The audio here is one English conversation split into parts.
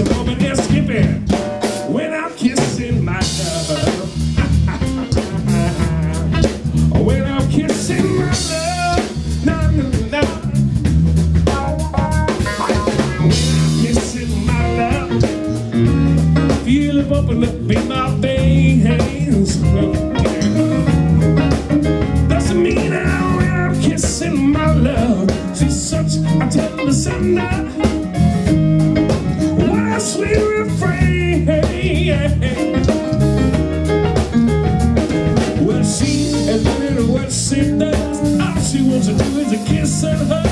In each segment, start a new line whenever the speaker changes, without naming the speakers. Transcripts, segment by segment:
a moment. and her.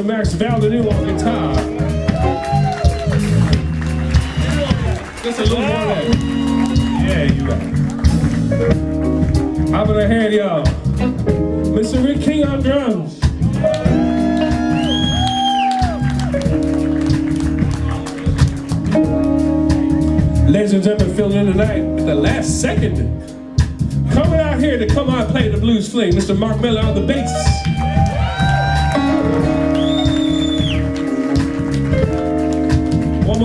Mr. Max Valldeneu on guitar. Just a little more Yeah, you got it. I'm gonna hand y'all Mr. Rick King on drums. Ladies and gentlemen, filling in tonight at the last second. Coming out here to come out and play the blues fling, Mr. Mark Miller on the bass.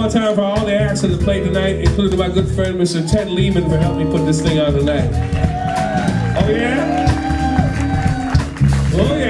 Time for all the acts that played tonight, including my good friend Mr. Ted Lehman for helping me put this thing on tonight. Oh yeah? Oh yeah.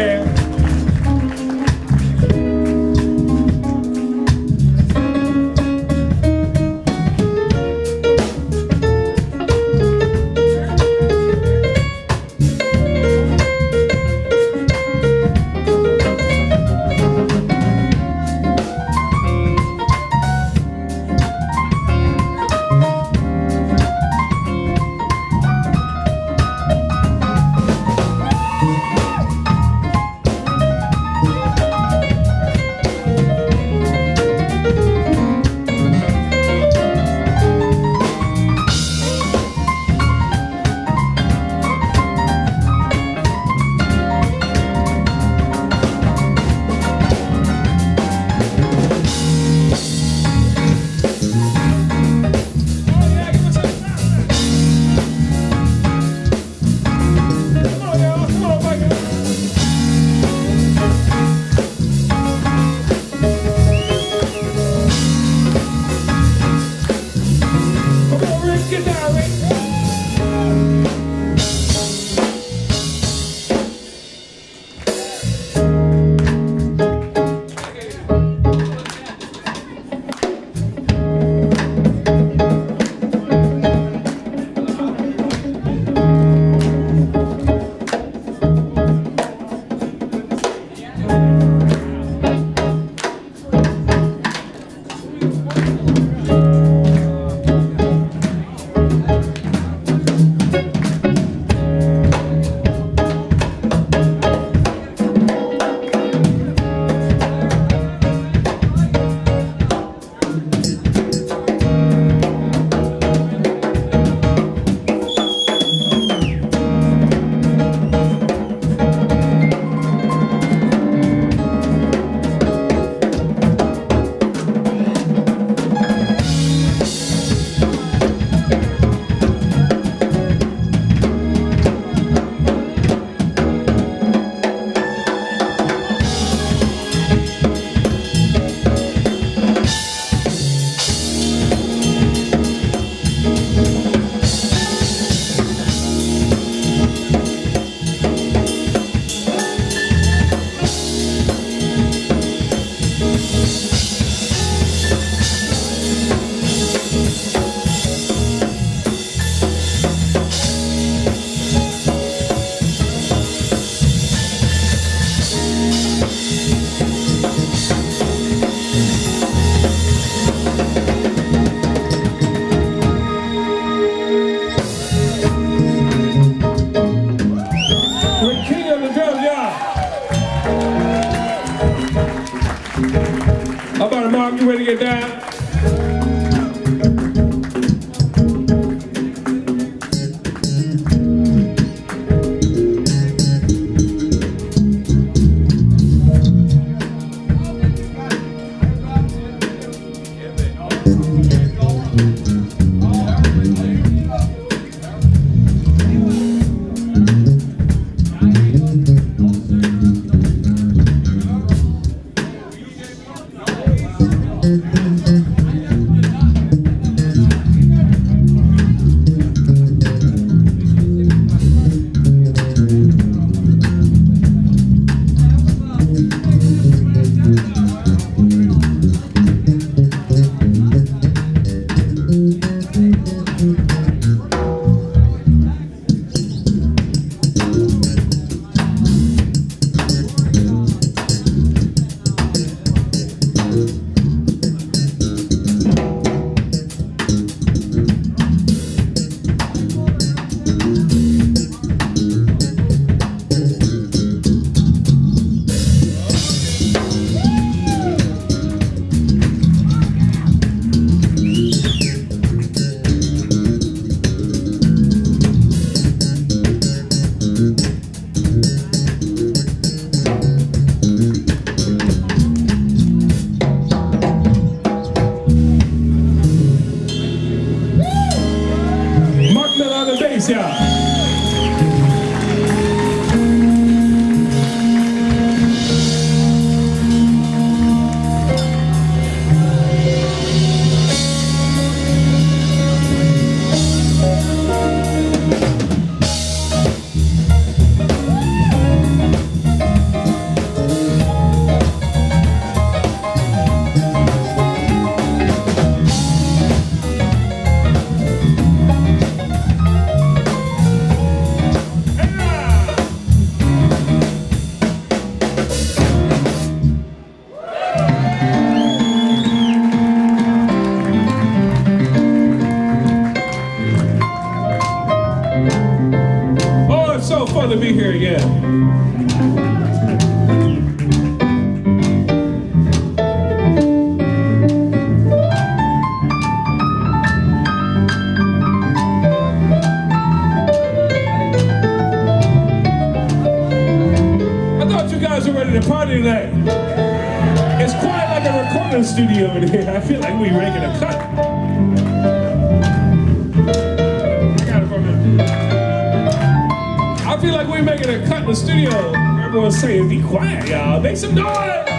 In the studio. Everyone's saying, be quiet, y'all. Make some noise.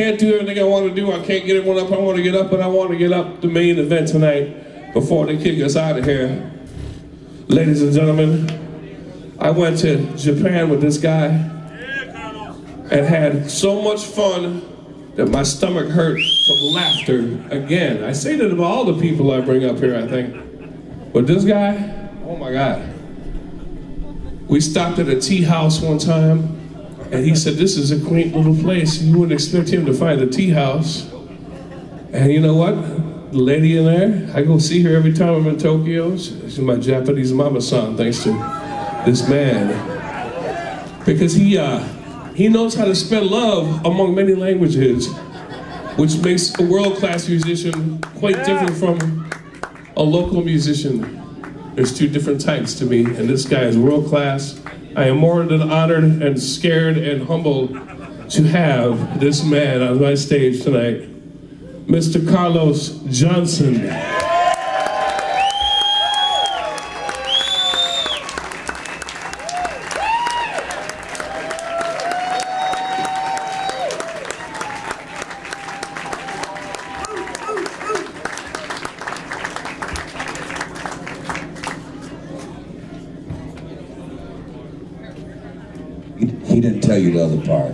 Can't do everything I want to do. I can't get everyone up I want to get up, but I want to get up the main event tonight before they kick us out of here. Ladies and gentlemen, I went to Japan with this guy and had so much fun that my stomach hurt from laughter again. I say that about all the people I bring up here, I think. But this guy, oh my God. We stopped at a tea house one time, and he said, This is a quaint little place. You wouldn't expect him to find a tea house. And you know what? The lady in there, I go see her every time I'm in Tokyo. She's my Japanese mama-san, thanks to this man. Because he, uh, he knows how to spread love among many languages, which makes a world-class musician quite different from a local musician. There's two different types to me, and this guy is world-class, I am more than honored and scared and humbled to have this man on my stage tonight, Mr. Carlos Johnson.
He didn't tell you the other part.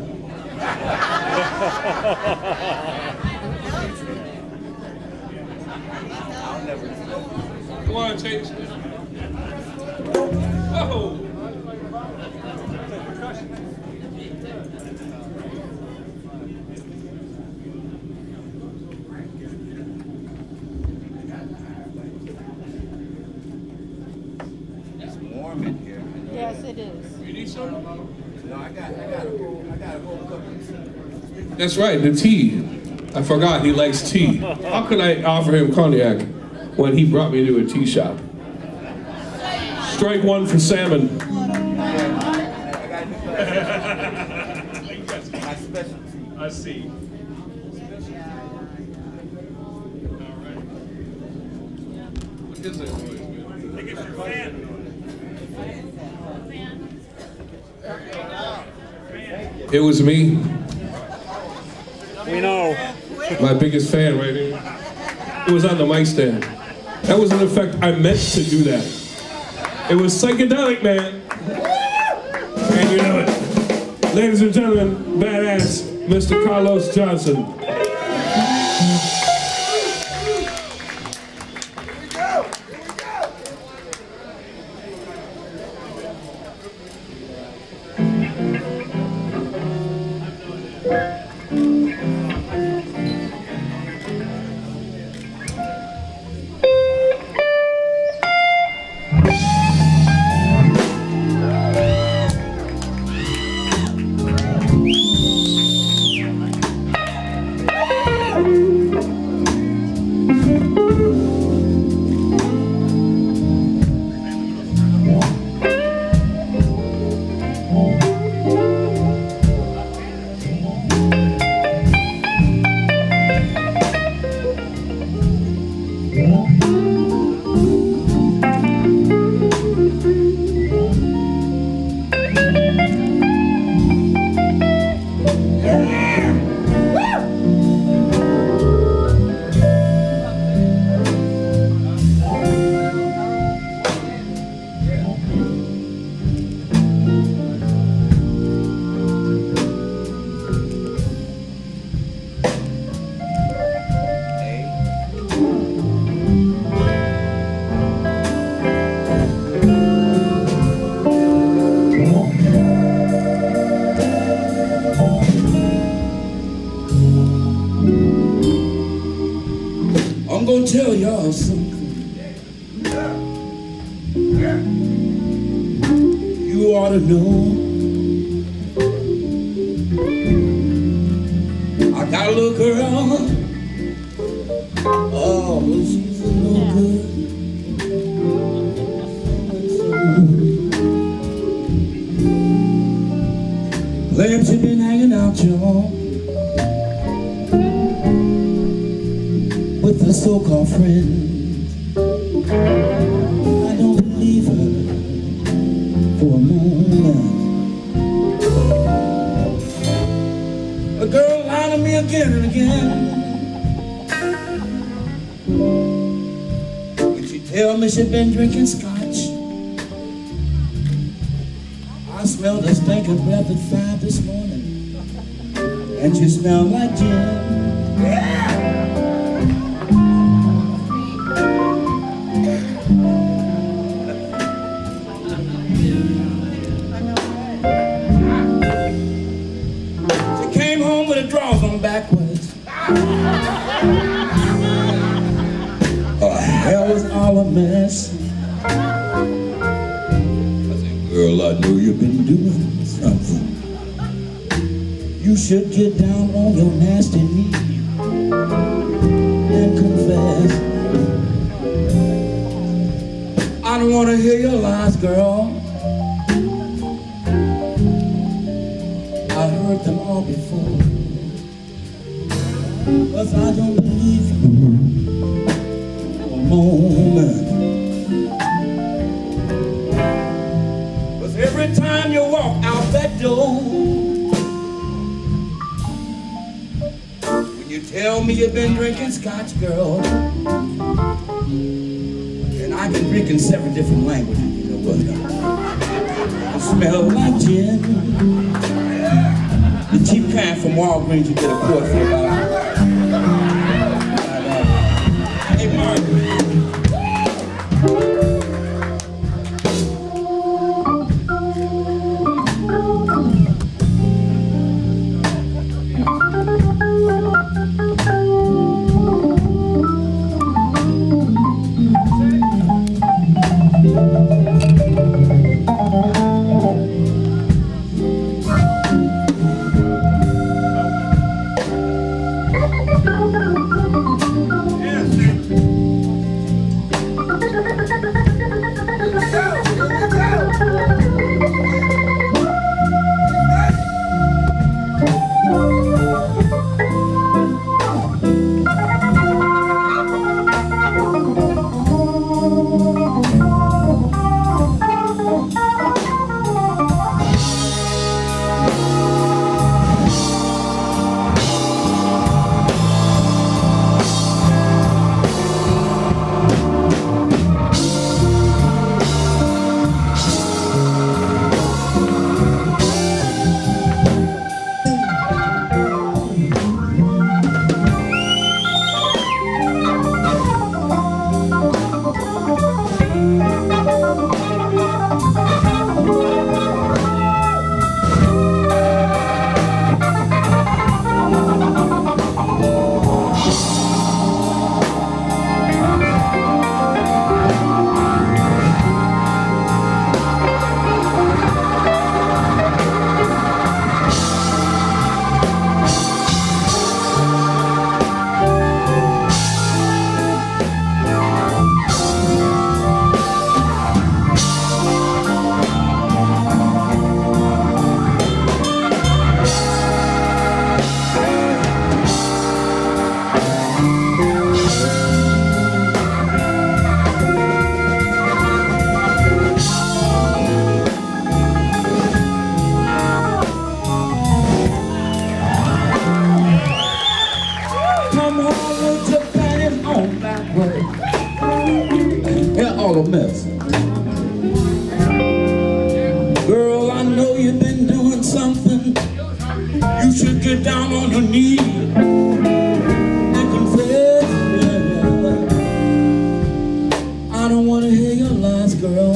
Come on, Chase. Oh.
It's warm in here.
Yes, it is.
You need some?
No, I got, I got a whole, I got a whole cup of tea.
That's right, the tea. I forgot he likes tea. How could I offer him cognac when he brought me to a tea shop? Strike one for Sammon.
I got my specialty.
I see. What is that noise. It was me. My biggest fan right here. It was on the mic stand. That was in effect, I meant to do that. It was psychedelic, man. And you know it. Ladies and gentlemen, badass, Mr. Carlos Johnson.
Tell y'all something. You ought to know. Stinking breath at five this morning, and she smelled like gin. She came home with her drawers on backwards. Oh, Was all a mess. I said, girl, I know you've been doing. You should get down on your nasty knee and confess. I don't want to hear your lies, girl. I heard them all before. Cause I don't believe you for a moment. Cause every time you walk out that door, you tell me you've been drinking scotch, girl, and I've been drinking seven different languages, you know what? It smells like gin. The cheap kind from Walgreens you get a quart for about. I don't want to hear your lies, girl.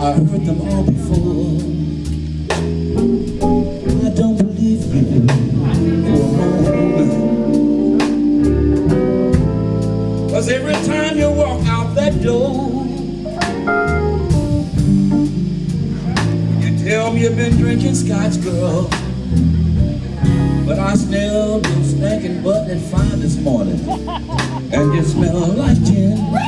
I heard them all before. I don't believe you. Cause every time you walk out that door, you tell me you've been drinking scotch, girl. But I still been stinking butt at five this morning. And you smell like gin.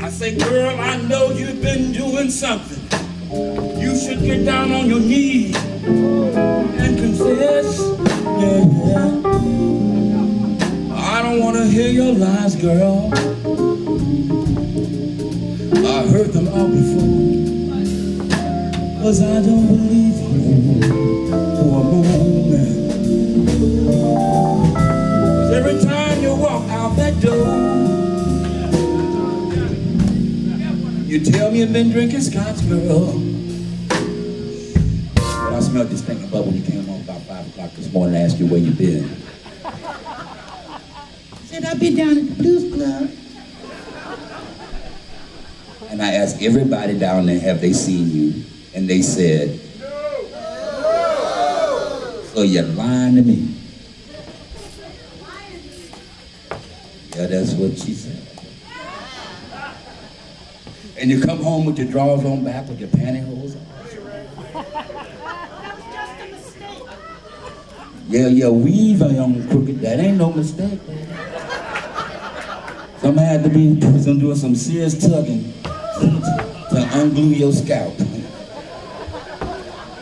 I say, girl, I know you've been doing something. You should get down on your knees and confess. Yeah. I don't want to hear your lies, girl. I heard them all before. Cause I don't believe you for a moment. You tell me you've been drinking scotch, girl. But I smelled this thing about when you came home about 5 o'clock this morning and asked you where you been. I said, I've been down at the Blues Club. And I asked everybody down there, have they seen you? And they said, no. So you're lying to me. Yeah, that's what she said. And you come home with your drawers on back with your pantyhose on. Yeah, your weave on crooked. That ain't no mistake. Some had to be some doing some serious tugging to unglue your scalp.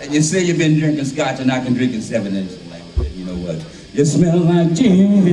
And you say you've been drinking scotch and I can drink in seven inches. Like, you know what? You smell like gin.